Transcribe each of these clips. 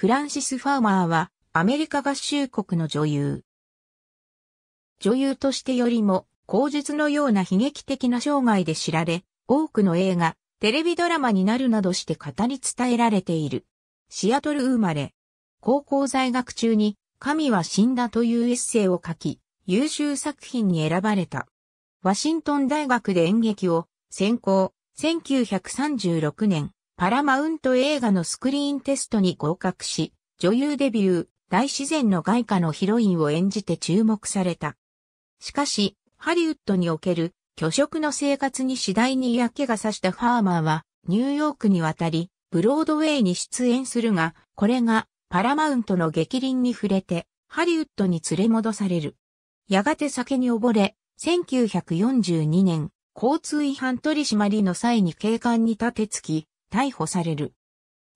フランシス・ファーマーはアメリカ合衆国の女優。女優としてよりも、口述のような悲劇的な生涯で知られ、多くの映画、テレビドラマになるなどして語り伝えられている。シアトル生まれ。高校在学中に、神は死んだというエッセイを書き、優秀作品に選ばれた。ワシントン大学で演劇を専攻、1936年、パラマウント映画のスクリーンテストに合格し、女優デビュー、大自然の外貨のヒロインを演じて注目された。しかし、ハリウッドにおける虚食の生活に次第に嫌気がさしたファーマーは、ニューヨークに渡り、ブロードウェイに出演するが、これがパラマウントの激鱗に触れて、ハリウッドに連れ戻される。やがて酒に溺れ、1942年、交通違反取締りの際に警官に立てつき、逮捕される。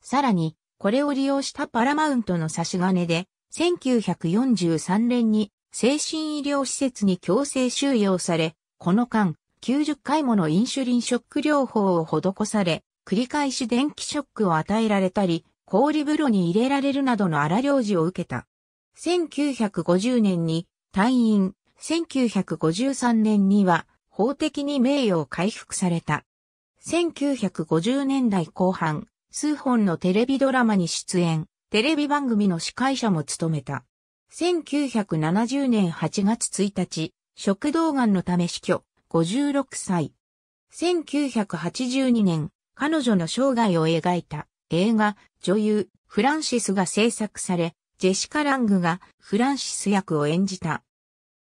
さらに、これを利用したパラマウントの差し金で、1943年に精神医療施設に強制収容され、この間、90回ものインシュリンショック療法を施され、繰り返し電気ショックを与えられたり、氷風呂に入れられるなどの荒療治を受けた。1950年に退院、1953年には法的に名誉を回復された。1950年代後半、数本のテレビドラマに出演、テレビ番組の司会者も務めた。1970年8月1日、食道癌のため死去、56歳。1982年、彼女の生涯を描いた映画、女優、フランシスが制作され、ジェシカ・ラングがフランシス役を演じた。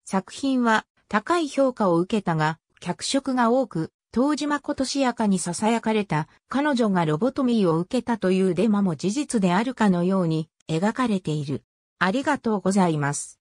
作品は高い評価を受けたが、脚色が多く、当時まことしやかに囁かれた彼女がロボトミーを受けたというデマも事実であるかのように描かれている。ありがとうございます。